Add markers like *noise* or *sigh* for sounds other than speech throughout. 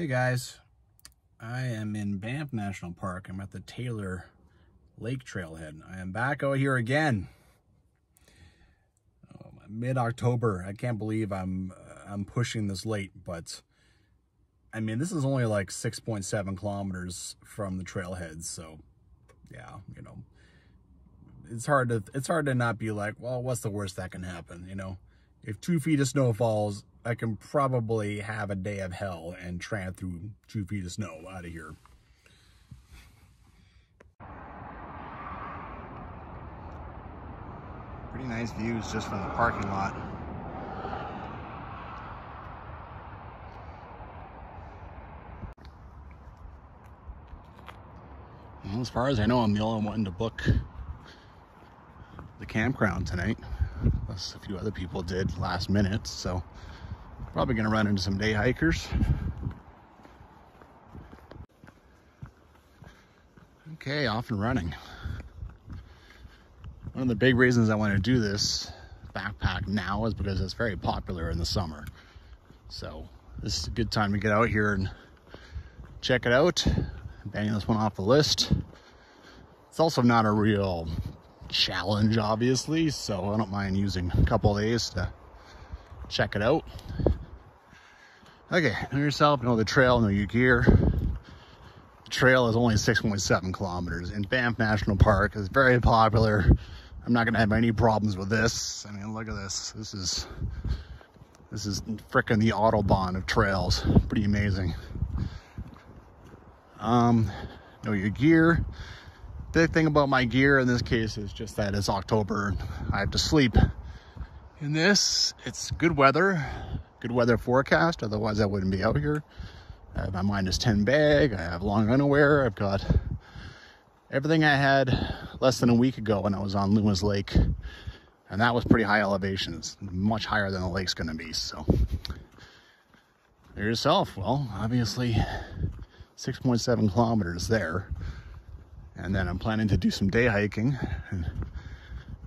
Hey guys, I am in Banff National Park. I'm at the Taylor Lake Trailhead. I am back out here again. Oh, Mid-October. I can't believe I'm uh, I'm pushing this late, but I mean this is only like 6.7 kilometers from the trailhead, so yeah, you know, it's hard to it's hard to not be like, well, what's the worst that can happen? You know, if two feet of snow falls, I can probably have a day of hell and tramp through two feet of snow out of here. Pretty nice views just from the parking lot. Well, as far as I know, I'm the only one to book the campground tonight. Plus a few other people did last minute, so probably gonna run into some day hikers. Okay, off and running. One of the big reasons I want to do this backpack now is because it's very popular in the summer. So this is a good time to get out here and check it out. Banging this one off the list. It's also not a real challenge, obviously, so I don't mind using a couple days to check it out. Okay, know yourself, know the trail, know your gear. The trail is only 6.7 kilometers in Banff National Park. It's very popular. I'm not gonna have any problems with this. I mean, look at this. This is this is freaking the Autobahn of trails. Pretty amazing. Um, know your gear. The thing about my gear in this case is just that it's October. I have to sleep in this. It's good weather, good weather forecast. Otherwise I wouldn't be out here. I have my minus 10 bag. I have long underwear. I've got everything I had less than a week ago when I was on Loomis Lake. And that was pretty high elevations, much higher than the lake's gonna be, so. There yourself, well, obviously 6.7 kilometers there. And then I'm planning to do some day hiking. And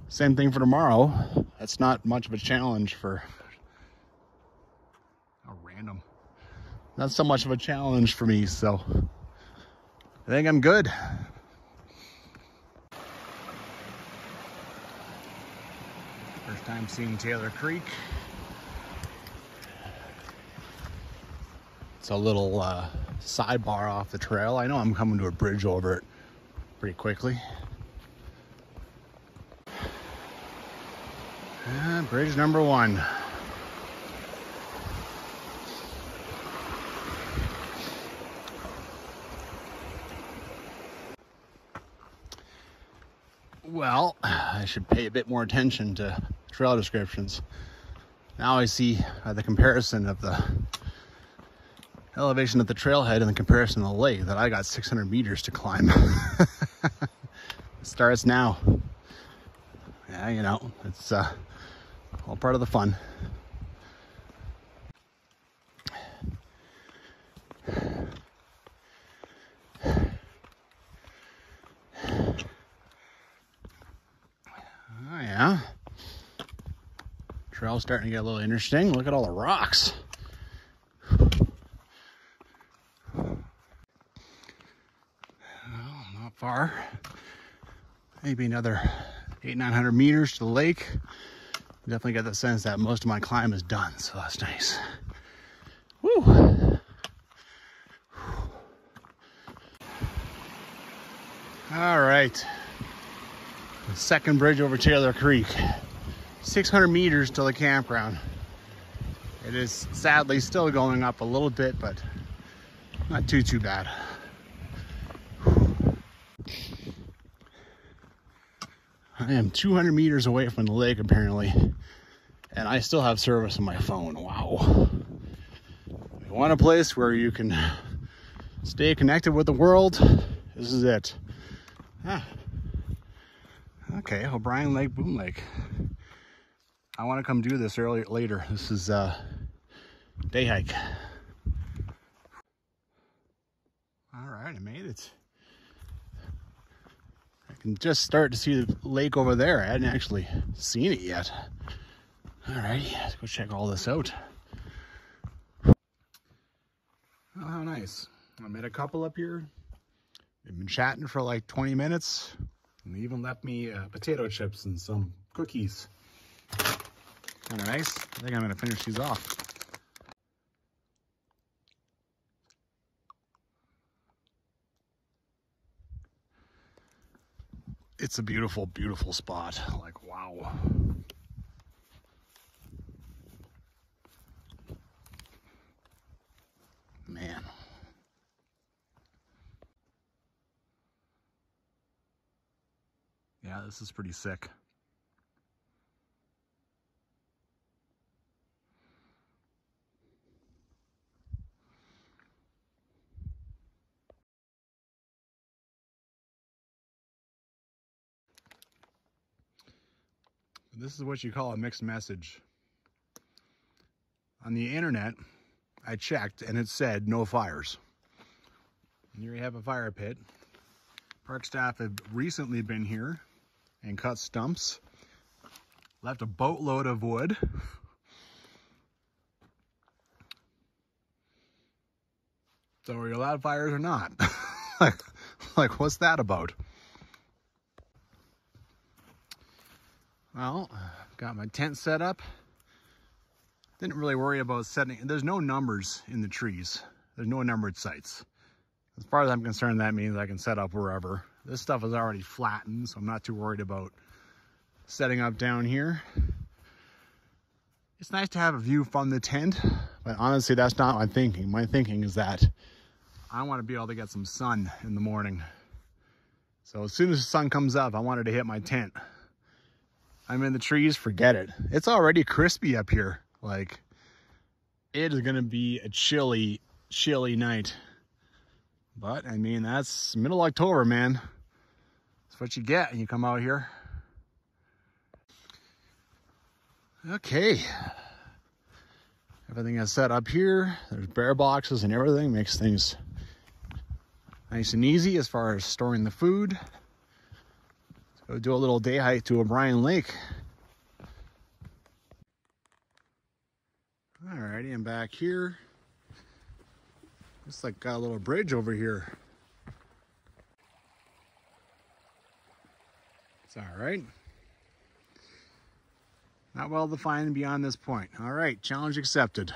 same thing for tomorrow. That's not much of a challenge for a random. Not so much of a challenge for me, so I think I'm good. First time seeing Taylor Creek. It's a little uh, sidebar off the trail. I know I'm coming to a bridge over it pretty quickly. Uh, bridge number one. Well, *sighs* I should pay a bit more attention to trail descriptions. Now I see uh, the comparison of the elevation at the trailhead and the comparison of the lake that I got 600 meters to climb. *laughs* starts now. Yeah, you know, it's uh, all part of the fun. Oh yeah. Trail's starting to get a little interesting. Look at all the rocks. Not far. Maybe another eight, 900 meters to the lake. Definitely got the sense that most of my climb is done, so that's nice. Woo! All right. The second bridge over Taylor Creek. 600 meters to the campground. It is sadly still going up a little bit, but not too, too bad. I am 200 meters away from the lake apparently, and I still have service on my phone. Wow. you want a place where you can stay connected with the world, this is it. Ah. Okay, O'Brien Lake, Boom Lake. I want to come do this earlier later. This is a uh, day hike. All right, I made it I can just start to see the lake over there. I hadn't actually seen it yet. All right, let's go check all this out. Oh, how nice. I met a couple up here. They've been chatting for like 20 minutes. And they even left me uh, potato chips and some cookies. Kind of nice. I think I'm going to finish these off. It's a beautiful, beautiful spot. Like, wow. Man. Yeah, this is pretty sick. This is what you call a mixed message. On the internet, I checked and it said no fires. And here you have a fire pit. Park staff have recently been here and cut stumps. Left a boatload of wood. So are you allowed fires or not? *laughs* like, like, what's that about? Well, got my tent set up. Didn't really worry about setting, there's no numbers in the trees. There's no numbered sites. As far as I'm concerned, that means I can set up wherever. This stuff is already flattened, so I'm not too worried about setting up down here. It's nice to have a view from the tent, but honestly, that's not my thinking. My thinking is that I want to be able to get some sun in the morning. So as soon as the sun comes up, I wanted to hit my tent. I'm in the trees, forget it. It's already crispy up here. Like, it is going to be a chilly, chilly night. But, I mean, that's middle October, man. That's what you get when you come out here. Okay. Everything is set up here. There's bear boxes and everything. Makes things nice and easy as far as storing the food. Do a little day hike to O'Brien Lake. Alrighty, I'm back here. Looks like got a little bridge over here. It's all right. Not well defined beyond this point. All right, challenge accepted.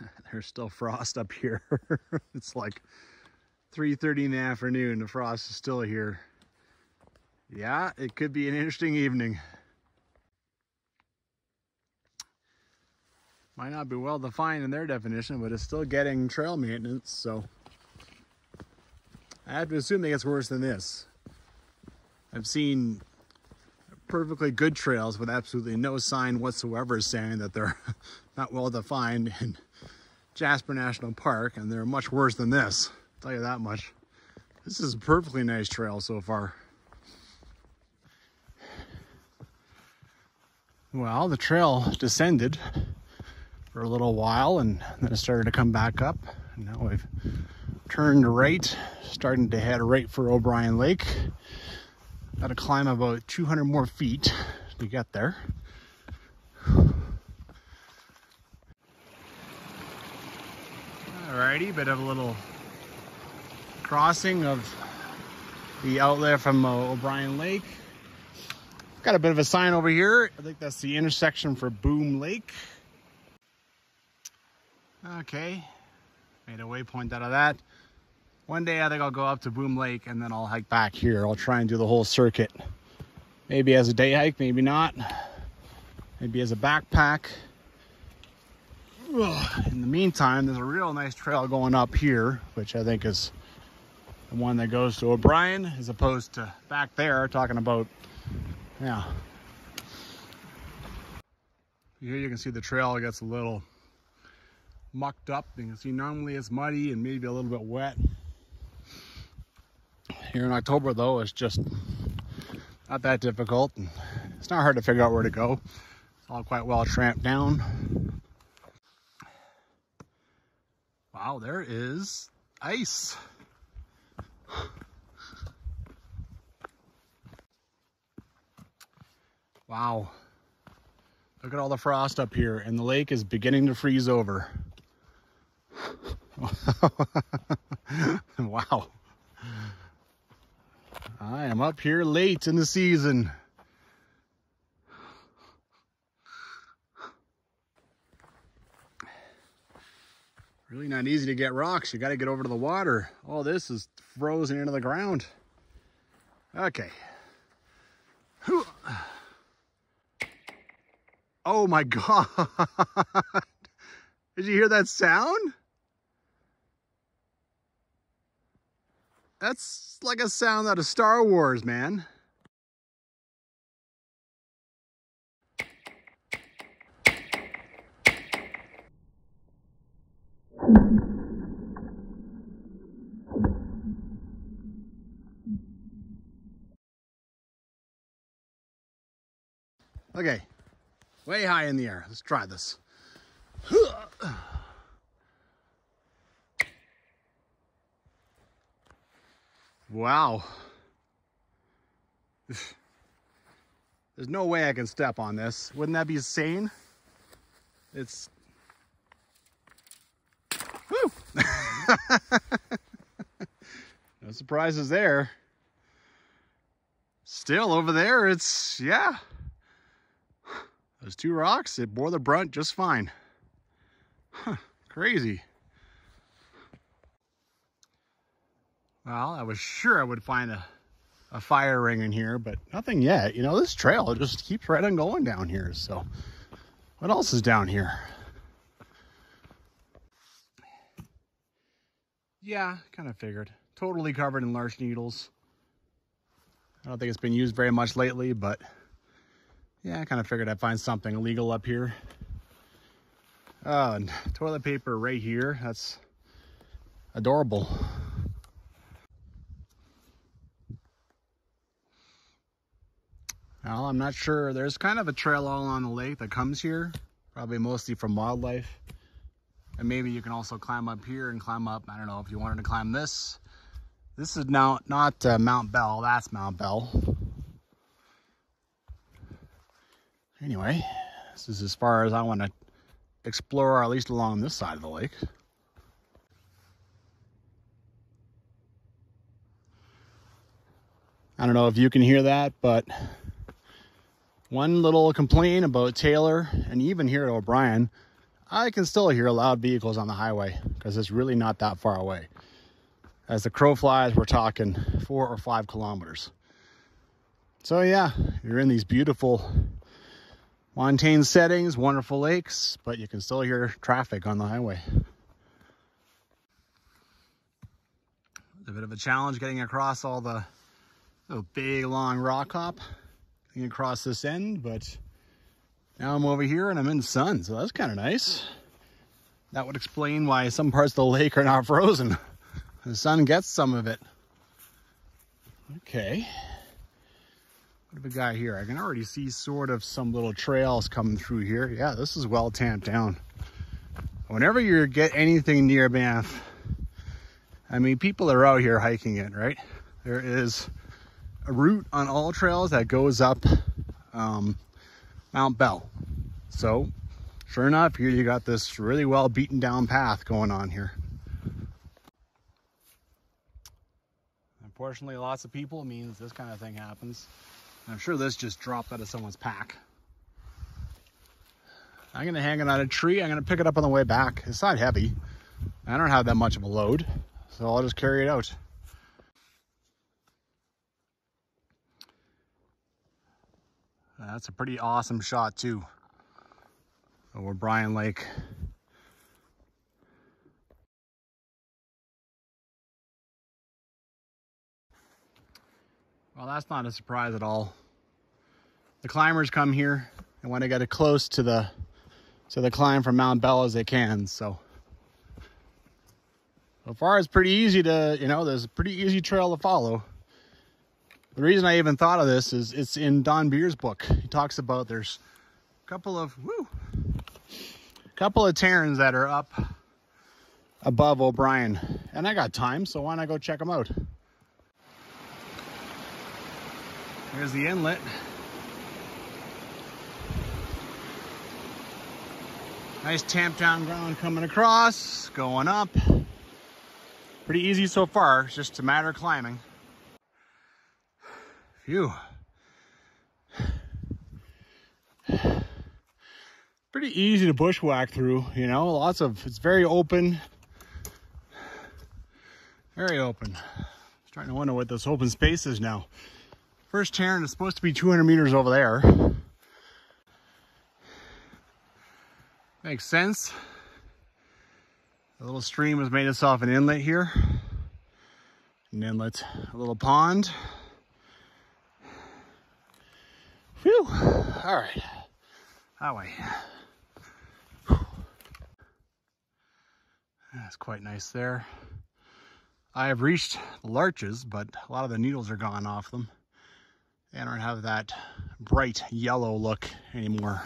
*laughs* There's still frost up here. *laughs* it's like 3.30 in the afternoon. The frost is still here. Yeah, it could be an interesting evening. Might not be well defined in their definition, but it's still getting trail maintenance, so I have to assume it gets worse than this. I've seen perfectly good trails with absolutely no sign whatsoever saying that they're *laughs* not well defined in Jasper National Park, and they're much worse than this. Tell you that much. This is a perfectly nice trail so far. Well, the trail descended for a little while and then it started to come back up. Now we've turned right, starting to head right for O'Brien Lake. Got to climb about 200 more feet to get there. Alrighty, bit of a little crossing of the outlet from uh, O'Brien Lake. Got a bit of a sign over here. I think that's the intersection for Boom Lake. Okay, made a waypoint out of that. One day I think I'll go up to Boom Lake and then I'll hike back here. I'll try and do the whole circuit. Maybe as a day hike, maybe not. Maybe as a backpack. In the meantime, there's a real nice trail going up here, which I think is the one that goes to O'Brien as opposed to back there talking about, yeah. Here you can see the trail gets a little mucked up. You can see normally it's muddy and maybe a little bit wet. Here in October though, it's just not that difficult. It's not hard to figure out where to go. It's all quite well tramped down. Wow, there is ice. Wow. Look at all the frost up here and the lake is beginning to freeze over. *laughs* wow. I am up here late in the season. Really not easy to get rocks. You got to get over to the water. All this is frozen into the ground. Okay. Oh my *laughs* God. Did you hear that sound? That's like a sound out of Star Wars, man. Okay, way high in the air. Let's try this. Wow. There's no way I can step on this. Wouldn't that be insane? It's... Woo! *laughs* no surprises there. Still over there, it's, yeah. Those two rocks, it bore the brunt just fine. Huh, crazy. Well, I was sure I would find a, a fire ring in here, but nothing yet. You know, this trail just keeps right on going down here. So what else is down here? Yeah, kind of figured. Totally covered in larch needles. I don't think it's been used very much lately, but yeah, I kind of figured I'd find something illegal up here. And toilet paper right here. That's adorable. Well, I'm not sure. There's kind of a trail all on the lake that comes here, probably mostly from wildlife. And maybe you can also climb up here and climb up. I don't know if you wanted to climb this. This is now not uh, Mount Bell. That's Mount Bell. Anyway, this is as far as I want to explore, at least along this side of the lake. I don't know if you can hear that, but one little complaint about Taylor and even here at O'Brien, I can still hear loud vehicles on the highway because it's really not that far away. As the crow flies, we're talking four or five kilometers. So yeah, you're in these beautiful montane settings, wonderful lakes, but you can still hear traffic on the highway. It's a bit of a challenge getting across all the big long rock hop across this end, but now I'm over here and I'm in the sun, so that's kind of nice. That would explain why some parts of the lake are not frozen. The sun gets some of it. Okay. What have we got here? I can already see sort of some little trails coming through here. Yeah, this is well tamped down. Whenever you get anything near Banff, I mean, people are out here hiking it, right? There is a route on AllTrails that goes up um, Mount Bell. So sure enough, here you got this really well beaten down path going on here. Unfortunately, lots of people means this kind of thing happens. I'm sure this just dropped out of someone's pack. I'm gonna hang it on a tree. I'm gonna pick it up on the way back. It's not heavy. I don't have that much of a load, so I'll just carry it out. That's a pretty awesome shot too. O'Brien Lake. Well, that's not a surprise at all. The climbers come here and want to get as close to the to the climb from Mount Bell as they can. So so far it's pretty easy to, you know, there's a pretty easy trail to follow. The reason I even thought of this is it's in Don Beer's book. He talks about there's a couple of woo, a couple of tarns that are up above O'Brien, and I got time, so why not go check them out? Here's the inlet. Nice tamp down ground coming across, going up. Pretty easy so far, just a matter of climbing. Phew. Pretty easy to bushwhack through, you know, lots of, it's very open. Very open. Trying to wonder what this open space is now. First tarn is supposed to be 200 meters over there. Makes sense. The little stream has made itself an inlet here. An inlet, a little pond. Phew. All right. That way. That's quite nice there. I have reached the larches, but a lot of the needles are gone off them. They don't have that bright yellow look anymore.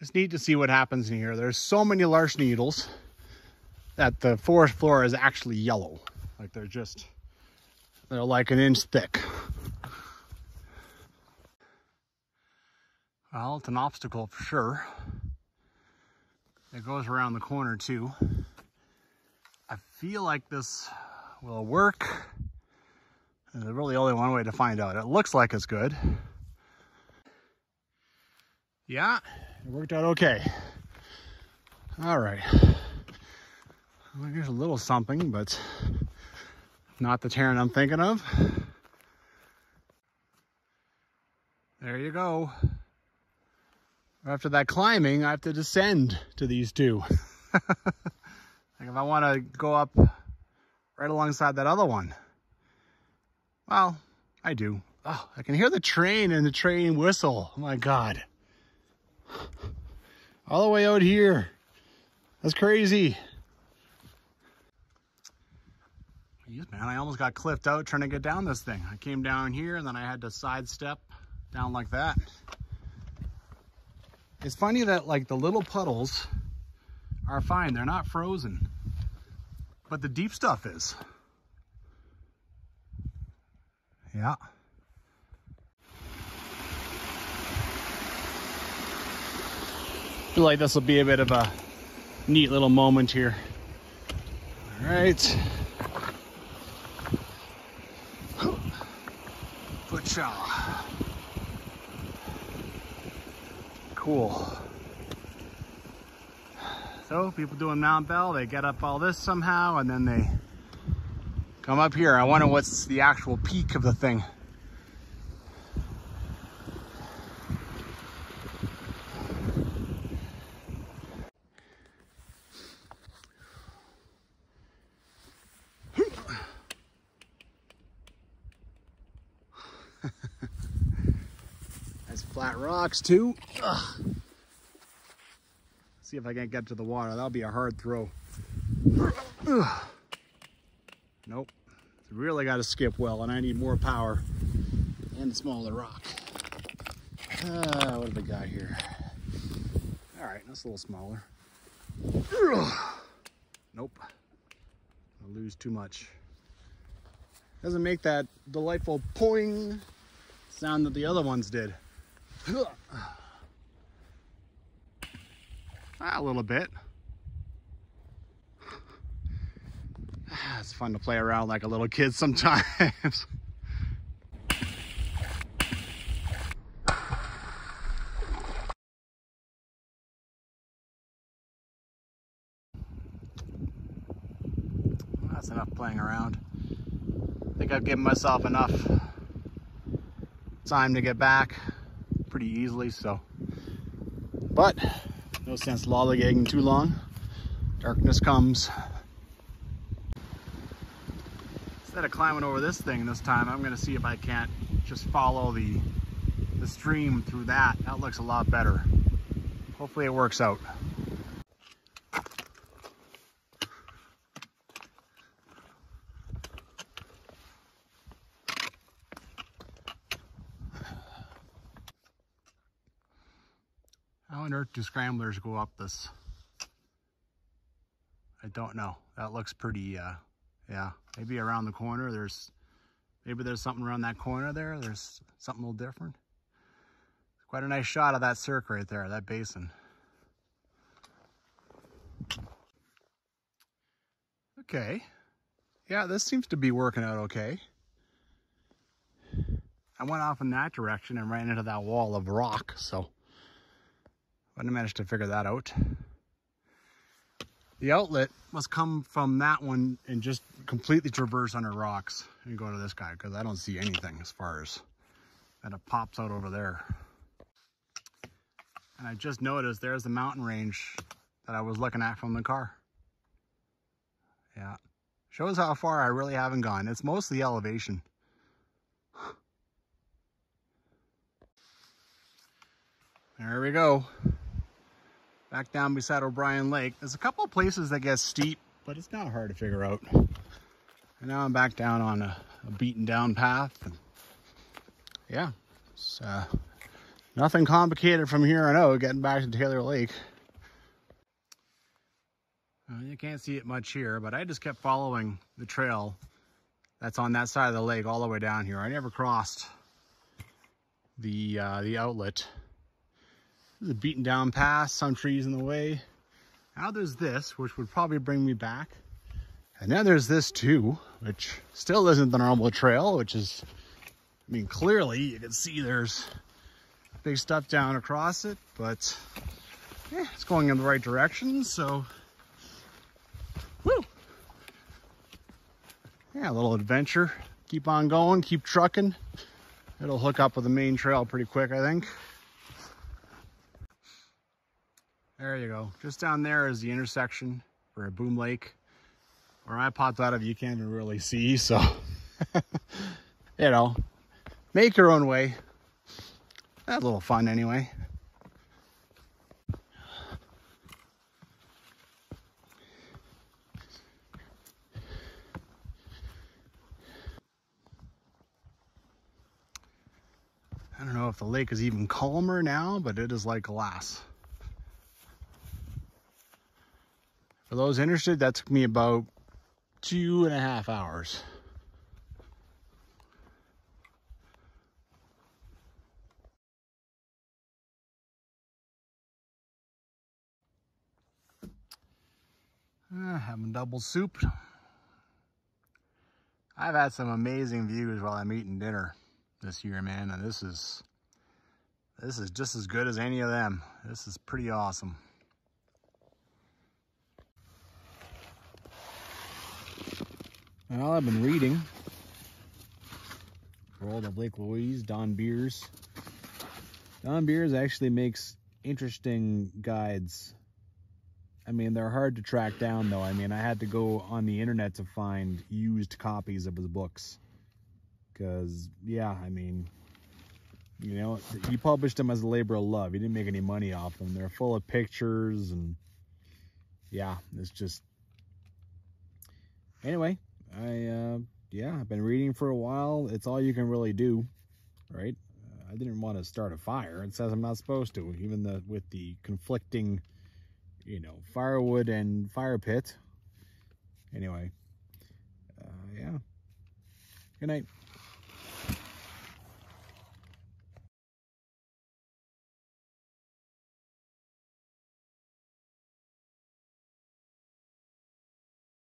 It's neat to see what happens in here. There's so many larch needles that the forest floor is actually yellow. Like they're just, they're like an inch thick. Well, it's an obstacle for sure. It goes around the corner too. I feel like this will work. There's really only one way to find out. It looks like it's good. Yeah, it worked out okay. All right. Well, here's a little something, but not the tarn I'm thinking of. There you go. After that climbing, I have to descend to these two. *laughs* like if I want to go up right alongside that other one. Well, I do. Oh, I can hear the train and the train whistle. Oh my God. All the way out here. That's crazy. Man, I almost got clipped out trying to get down this thing. I came down here and then I had to sidestep down like that. It's funny that like the little puddles are fine. They're not frozen, but the deep stuff is. Yeah. I feel like this will be a bit of a neat little moment here. All right. Foot Cool. So people doing Mount Bell, they get up all this somehow and then they come up here. I wonder what's the actual peak of the thing. Rocks too. Ugh. See if I can't get to the water. That'll be a hard throw. Ugh. Nope. Really got to skip well, and I need more power and smaller rock. Uh, what have we got here? All right, that's a little smaller. Ugh. Nope. I lose too much. Doesn't make that delightful poing sound that the other ones did. *sighs* Ah, a little bit. *sighs* It's fun to play around like a little kid sometimes. *laughs* That's enough playing around. I think I've given myself enough time to get back pretty easily, so. But no sense lollygagging too long. Darkness comes. Instead of climbing over this thing this time, I'm gonna see if I can't just follow the, the stream through that. That looks a lot better. Hopefully it works out. Do scramblers go up this? I don't know. That looks pretty, uh, yeah, maybe around the corner. There's, maybe there's something around that corner there. There's something a little different. Quite a nice shot of that cirque right there, that basin. Okay. Yeah, this seems to be working out okay. I went off in that direction and ran into that wall of rock, so I managed to figure that out. The outlet must come from that one and just completely traverse under rocks and go to this guy because I don't see anything as far as that it pops out over there. And I just noticed there's the mountain range that I was looking at from the car. Yeah. Shows how far I really haven't gone. It's mostly elevation. There we go. Back down beside O'Brien Lake. There's a couple of places that get steep, but it's not hard to figure out. And now I'm back down on a, a beaten down path. And yeah, it's uh, nothing complicated from here on out getting back to Taylor Lake. Uh, you can't see it much here, but I just kept following the trail that's on that side of the lake all the way down here. I never crossed the uh, the outlet a beaten down path, some trees in the way. Now there's this, which would probably bring me back. And then there's this too, which still isn't the normal trail, which is, I mean, clearly you can see there's big stuff down across it, but yeah, it's going in the right direction. So, whoo. Yeah, a little adventure. Keep on going, keep trucking. It'll hook up with the main trail pretty quick, I think. There you go. Just down there is the intersection for a Boom Lake. Where I popped out of, you can't even really see, so, *laughs* you know, make your own way. That's a little fun anyway. I don't know if the lake is even calmer now, but it is like glass. For those interested, that took me about two and a half hours. Uh, having double soup. I've had some amazing views while I'm eating dinner this year, man, and this is this is just as good as any of them. This is pretty awesome. Well, I've been reading World of Lake Louise, Don Beers. Don Beers actually makes interesting guides. I mean, they're hard to track down though. I mean, I had to go on the internet to find used copies of his books. Because, yeah, I mean, you know, he published them as a labor of love. He didn't make any money off them. They're full of pictures and, yeah, it's just... Anyway, I, uh, yeah, I've been reading for a while. It's all you can really do, right? Uh, I didn't want to start a fire. It says I'm not supposed to, even the with the conflicting, you know, firewood and fire pit. Anyway, uh, yeah. Good night.